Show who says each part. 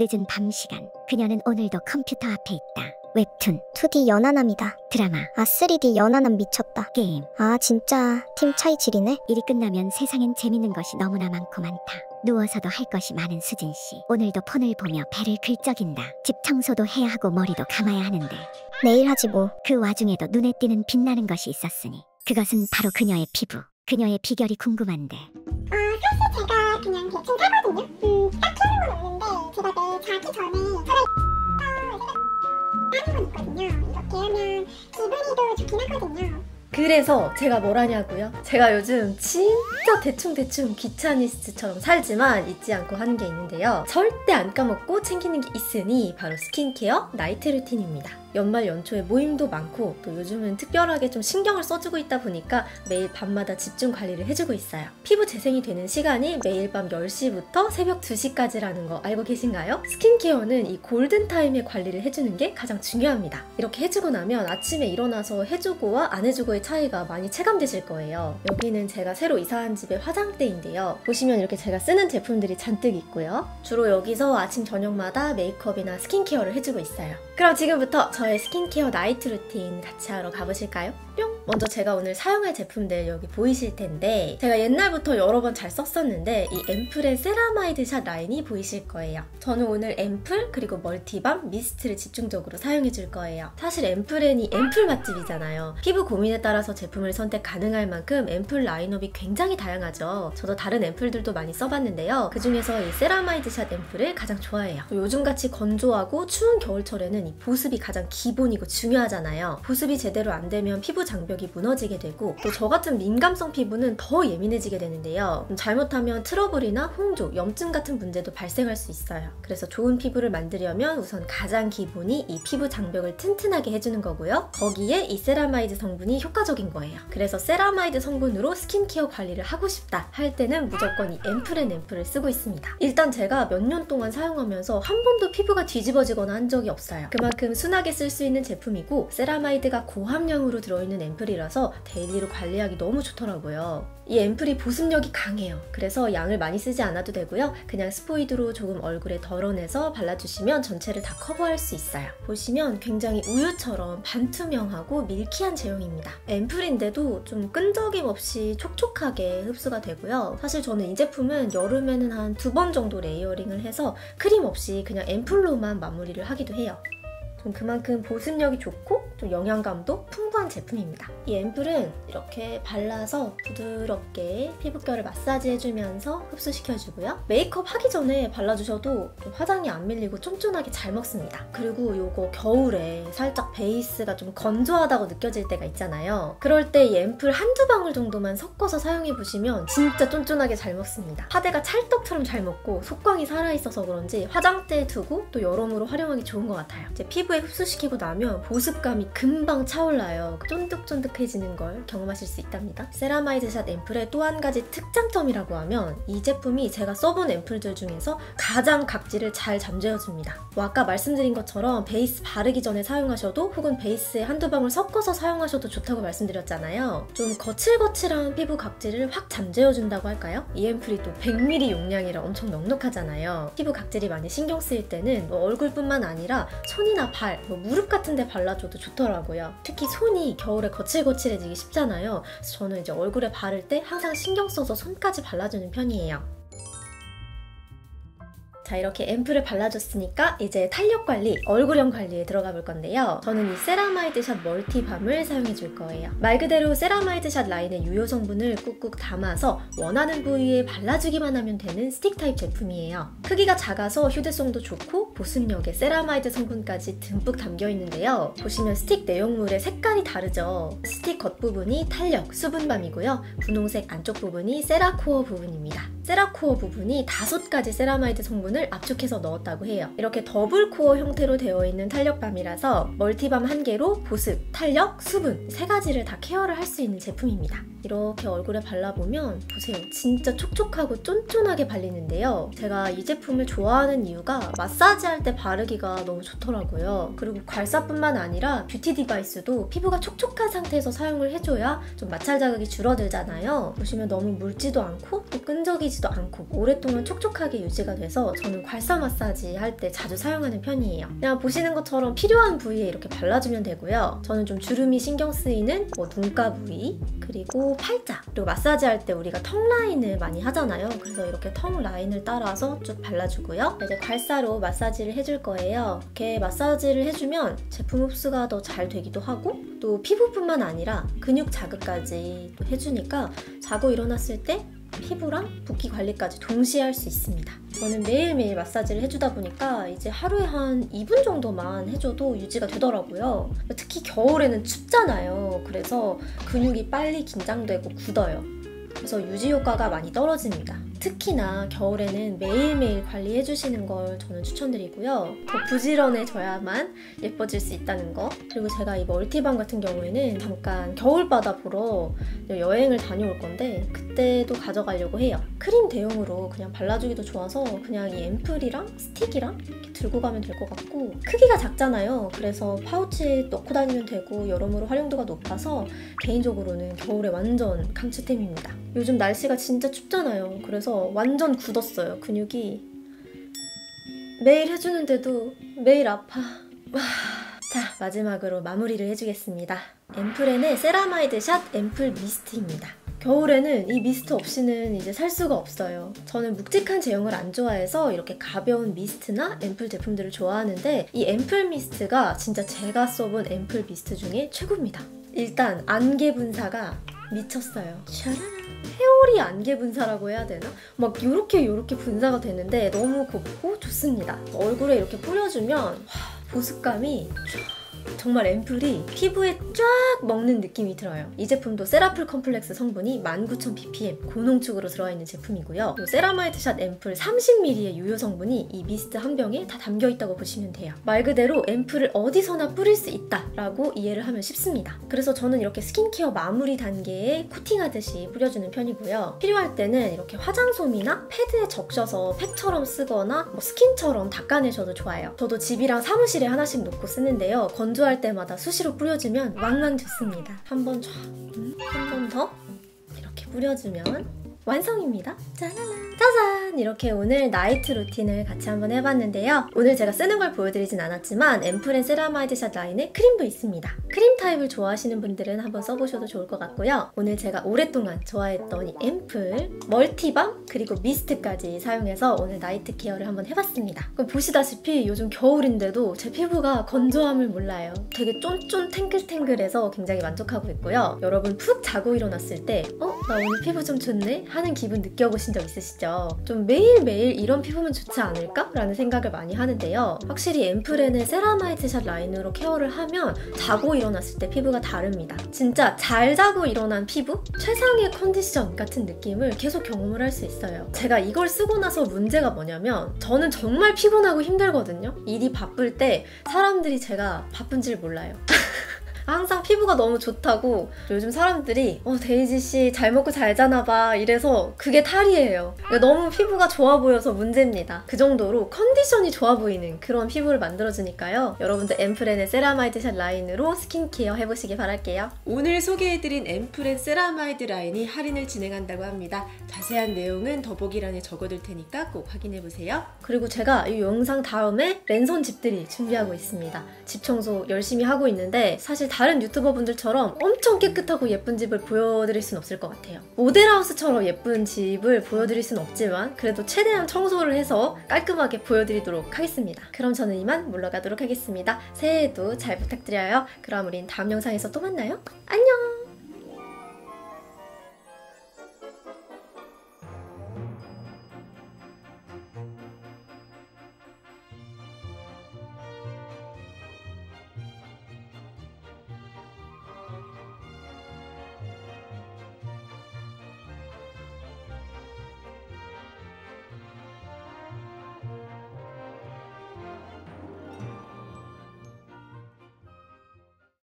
Speaker 1: 늦은 밤 시간 그녀는 오늘도 컴퓨터 앞에 있다. 웹툰,
Speaker 2: 2D 연하남이다.
Speaker 1: 드라마,
Speaker 2: 아 3D 연하남 미쳤다.
Speaker 1: 게임.
Speaker 2: 아 진짜 팀 차이 지리네.
Speaker 1: 일이 끝나면 세상엔 재밌는 것이 너무나 많고 많다. 누워서도 할 것이 많은 수진 씨. 오늘도 폰을 보며 배를 긁적인다. 집 청소도 해야 하고 머리도 감아야 하는데
Speaker 2: 내일 하지 뭐.
Speaker 1: 그 와중에도 눈에 띄는 빛나는 것이 있었으니 그것은 바로 그녀의 피부. 그녀의 비결이 궁금한데
Speaker 3: 제가 그냥 대충 사거든요. 음, 딱히 하는 건 없는데 제가 매일 자기 전에 저를 하는 건 있거든요. 이렇게 하면 기분이 더 좋긴 하거든요.
Speaker 4: 그래서 제가 뭘 하냐고요? 제가 요즘 진짜 대충대충 귀차니스트처럼 살지만 잊지 않고 하는 게 있는데요. 절대 안 까먹고 챙기는 게 있으니 바로 스킨케어 나이트 루틴입니다. 연말 연초에 모임도 많고 또 요즘은 특별하게 좀 신경을 써주고 있다 보니까 매일 밤마다 집중 관리를 해주고 있어요. 피부 재생이 되는 시간이 매일 밤 10시부터 새벽 2시까지라는 거 알고 계신가요? 스킨케어는 이 골든타임에 관리를 해주는 게 가장 중요합니다. 이렇게 해주고 나면 아침에 일어나서 해주고와 안 해주고의 차이가 많이 체감되실 거예요. 여기는 제가 새로 이사한 집의 화장대인데요. 보시면 이렇게 제가 쓰는 제품들이 잔뜩 있고요. 주로 여기서 아침 저녁마다 메이크업이나 스킨케어를 해주고 있어요. 그럼 지금부터 저의 스킨케어 나이트 루틴 같이 하러 가보실까요? 뿅! 먼저 제가 오늘 사용할 제품들 여기 보이실 텐데 제가 옛날부터 여러 번 잘 썼었는데 이 앰플엔의 세라마이드 샷 라인이 보이실 거예요. 저는 오늘 앰플 그리고 멀티밤 미스트를 집중적으로 사용해 줄 거예요. 사실 앰플엔은 이 앰플 맛집이잖아요. 피부 고민에 따라서 제품을 선택 가능할 만큼 앰플 라인업이 굉장히 다양하죠. 저도 다른 앰플들도 많이 써봤는데요. 그 중에서 이 세라마이드 샷 앰플을 가장 좋아해요. 요즘같이 건조하고 추운 겨울철에는 이 보습이 가장 기본이고 중요하잖아요. 보습이 제대로 안 되면 피부 장벽이 무너지게 되고 또 저 같은 민감성 피부는 더 예민해지게 되는데요. 잘못하면 트러블이나 홍조, 염증 같은 문제도 발생할 수 있어요. 그래서 좋은 피부를 만들려면 우선 가장 기본이 이 피부 장벽을 튼튼하게 해주는 거고요. 거기에 이 세라마이드 성분이 효과적인 거예요. 그래서 세라마이드 성분으로 스킨케어 관리를 하고 싶다 할 때는 무조건 이 앰플엔 앰플을 쓰고 있습니다. 일단 제가 몇 년 동안 사용하면서 한 번도 피부가 뒤집어지거나 한 적이 없어요. 그만큼 순하게 쓸 수 있는 제품이고 세라마이드가 고함량으로 들어있는 앰플이라서 daily로 관리하기 너무 좋더라고요. 이 앰플이 보습력이 강해요. 그래서 양을 많이 쓰지 않아도 되고요. 그냥 스포이드로 조금 얼굴에 덜어내서 발라주시면 전체를 다 커버할 수 있어요. 보시면 굉장히 우유처럼 반투명하고 milky한 제형입니다. 앰플인데도 좀 끈적임 없이 촉촉하게 흡수가 되고요. 사실 저는 이 제품은 여름에는 한 두 번 정도 layering을 해서 크림 없이 그냥 앰플로만 마무리를 하기도 해요. 좀 그만큼 보습력이 좋고 좀 영양감도 풍부한 제품입니다. 이 앰플은 이렇게 발라서 부드럽게 피부결을 마사지해주면서 흡수시켜주고요. 메이크업 하기 전에 발라주셔도 좀 화장이 안 밀리고 쫀쫀하게 잘 먹습니다. 그리고 이거 겨울에 살짝 베이스가 좀 건조하다고 느껴질 때가 있잖아요. 그럴 때 이 앰플 한두 방울 정도만 섞어서 사용해보시면 진짜 쫀쫀하게 잘 먹습니다. 파데가 찰떡처럼 잘 먹고 속광이 살아있어서 그런지 화장대에 두고 또 여러모로 활용하기 좋은 것 같아요. 제 피부 에 흡수시키고 나면 보습감이 금방 차올라요. 쫀득쫀득해지는 걸 경험하실 수 있답니다. 세라마이드 샷 앰플의 또 한 가지 특장점이라고 하면 이 제품이 제가 써본 앰플들 중에서 가장 각질을 잘 잠재워줍니다. 뭐 아까 말씀드린 것처럼 베이스 바르기 전에 사용하셔도 혹은 베이스에 한두 방울 섞어서 사용하셔도 좋다고 말씀드렸잖아요. 좀 거칠거칠한 피부 각질을 확 잠재워준다고 할까요? 이 앰플이 또 100ml 용량이라 엄청 넉넉하잖아요. 피부 각질이 많이 신경 쓰일 때는 뭐 얼굴뿐만 아니라 손이나 발, 뭐 무릎 같은 데 발라줘도 좋더라고요. 특히 손이 겨울에 거칠거칠해지기 쉽잖아요. 저는 이제 얼굴에 바를 때 항상 신경 써서 손까지 발라주는 편이에요. 자 이렇게 앰플을 발라줬으니까 이제 탄력 관리, 얼굴형 관리에 들어가 볼 건데요. 저는 이 세라마이드 샷 멀티밤을 사용해 줄 거예요. 말 그대로 세라마이드 샷 라인의 유효 성분을 꾹꾹 담아서 원하는 부위에 발라주기만 하면 되는 스틱 타입 제품이에요. 크기가 작아서 휴대성도 좋고 보습력에 세라마이드 성분까지 듬뿍 담겨 있는데요. 보시면 스틱 내용물의 색깔이 다르죠. 스틱 겉부분이 탄력, 수분밤이고요. 분홍색 안쪽 부분이 세라코어 부분입니다. 세라코어 부분이 다섯 가지 세라마이드 성분을 압축해서 넣었다고 해요. 이렇게 double core 형태로 되어 있는 탄력밤이라서 멀티밤 한 개로 보습, 탄력, 수분 세 가지를 다 케어를 할 수 있는 제품입니다. 이렇게 얼굴에 발라보면 보세요. 진짜 촉촉하고 쫀쫀하게 발리는데요. 제가 이 제품을 좋아하는 이유가 마사지할 때 바르기가 너무 좋더라고요. 그리고 괄사뿐만 아니라 뷰티 device도 피부가 촉촉한 상태에서 사용을 해줘야 좀 마찰 자극이 줄어들잖아요. 보시면 너무 묽지도 않고 또 끈적이지 도 찌푸리지도 않고 오랫동안 촉촉하게 유지가 돼서 저는 괄사 마사지 할 때 자주 사용하는 편이에요. 그냥 보시는 것처럼 필요한 부위에 이렇게 발라주면 되고요. 저는 좀 주름이 신경 쓰이는 뭐 눈가 부위 그리고 팔자 그리고 마사지 할 때 우리가 턱 라인을 많이 하잖아요. 그래서 이렇게 턱 라인을 따라서 쭉 발라주고요. 이제 괄사로 마사지를 해줄 거예요. 이렇게 마사지를 해주면 제품 흡수가 더 잘 되기도 하고 또 피부뿐만 아니라 근육 자극까지 또 해주니까 자고 일어났을 때 피부랑 붓기 관리까지 동시에 할 수 있습니다. 저는 매일매일 마사지를 해주다 보니까 이제 하루에 한 2분 정도만 해줘도 유지가 되더라고요. 특히 겨울에는 춥잖아요. 그래서 근육이 빨리 긴장되고 굳어요. 그래서 유지 효과가 많이 떨어집니다. 특히나 겨울에는 매일매일 관리해주시는 걸 저는 추천드리고요. 더 부지런해져야만 예뻐질 수 있다는 거. 그리고 제가 이 멀티밤 같은 경우에는 잠깐 겨울바다 보러 여행을 다녀올 건데 그때도 가져가려고 해요. 크림 대용으로 그냥 발라주기도 좋아서 그냥 이 앰플이랑 스틱이랑 이렇게 들고 가면 될 것 같고 크기가 작잖아요. 그래서 파우치에 넣고 다니면 되고 여러모로 활용도가 높아서 개인적으로는 겨울에 완전 강추템입니다. 요즘 날씨가 진짜 춥잖아요. 그래서 완전 굳었어요, 근육이. 매일 해주는데도 매일 아파. 와. 자, 마지막으로 마무리를 해주겠습니다. 앰플엔의 세라마이드 샷 앰플 미스트입니다. 겨울에는 이 미스트 없이는 이제 살 수가 없어요. 저는 묵직한 제형을 안 좋아해서 이렇게 가벼운 미스트나 앰플 제품들을 좋아하는데 이 앰플 미스트가 진짜 제가 써본 앰플 미스트 중에 최고입니다. 일단 안개 분사가 미쳤어요. 샤라란. 회오리 안개 분사라고 해야 되나? 막 요렇게 요렇게 분사가 되는데 너무 곱고 좋습니다. 얼굴에 이렇게 뿌려주면 와, 보습감이 쫙 정말 앰플이 피부에 쫙 먹는 느낌이 들어요. 이 제품도 세라풀 컴플렉스 성분이 19,000ppm 고농축으로 들어가 있는 제품이고요. 또 세라마이드샷 앰플 30ml의 유효 성분이 이 미스트 한 병에 다 담겨 있다고 보시면 돼요. 말 그대로 앰플을 어디서나 뿌릴 수 있다라고 이해를 하면 쉽습니다. 그래서 저는 이렇게 스킨케어 마무리 단계에 코팅하듯이 뿌려주는 편이고요. 필요할 때는 이렇게 화장솜이나 패드에 적셔서 팩처럼 쓰거나 뭐 스킨처럼 닦아내셔도 좋아요. 저도 집이랑 사무실에 하나씩 놓고 쓰는데요. 건조할 때마다 수시로 뿌려주면 왕왕 좋습니다. 한 번 쫙, 한 번 더 이렇게 뿌려주면 완성입니다. 짜라란. 짜잔! 이렇게 오늘 night routine을 같이 한번 해봤는데요. 오늘 제가 쓰는 걸 보여드리진 않았지만 앰플앤 세라마이드 샷 라인에 크림도 있습니다. 크림 타입을 좋아하시는 분들은 한번 써보셔도 좋을 것 같고요. 오늘 제가 오랫동안 좋아했던 이 앰플, multi balm, 그리고 미스트까지 사용해서 오늘 night care를 한번 해봤습니다. 그럼 보시다시피 요즘 겨울인데도 제 피부가 건조함을 몰라요. 되게 쫀쫀 탱글탱글해서 굉장히 만족하고 있고요. 여러분 푹 자고 일어났을 때 어? 나 오늘 피부 좀 좋네? 하는 기분 느껴보신 적 있으시죠? 좀 매일매일 이런 피부면 좋지 않을까? 라는 생각을 많이 하는데요. 확실히 앰플엔 세라마이드 샷 라인으로 케어를 하면 자고 일어났을 때 피부가 다릅니다. 진짜 잘 자고 일어난 피부? 최상의 컨디션 같은 느낌을 계속 경험을 할 수 있어요. 제가 이걸 쓰고 나서 문제가 뭐냐면 저는 정말 피곤하고 힘들거든요. 일이 바쁠 때 사람들이 제가 바쁜지를 몰라요. 항상 피부가 너무 좋다고 요즘 사람들이 어 데이지 씨 잘 먹고 잘 자나 봐 이래서 그게 탈이에요. 그러니까 너무 피부가 좋아 보여서 문제입니다. 그 정도로 컨디션이 좋아 보이는 그런 피부를 만들어주니까요. 여러분들 앰플앤의 세라마이드 샷 라인으로 스킨케어 해보시길 바랄게요.
Speaker 5: 오늘 소개해드린 앰플앤 세라마이드 라인이 할인을 진행한다고 합니다. 자세한 내용은 더보기란에 적어둘 테니까 꼭 확인해보세요.
Speaker 4: 그리고 제가 이 영상 다음에 랜선 집들이 준비하고 있습니다. 집 청소 열심히 하고 있는데 사실 다른 유튜버분들처럼 엄청 깨끗하고 예쁜 집을 보여드릴 순 없을 것 같아요. 모델하우스처럼 예쁜 집을 보여드릴 순 없지만 그래도 최대한 청소를 해서 깔끔하게 보여드리도록 하겠습니다. 그럼 저는 이만 물러가도록 하겠습니다. 새해에도 잘 부탁드려요. 그럼 우린 다음 영상에서 또 만나요. 안녕!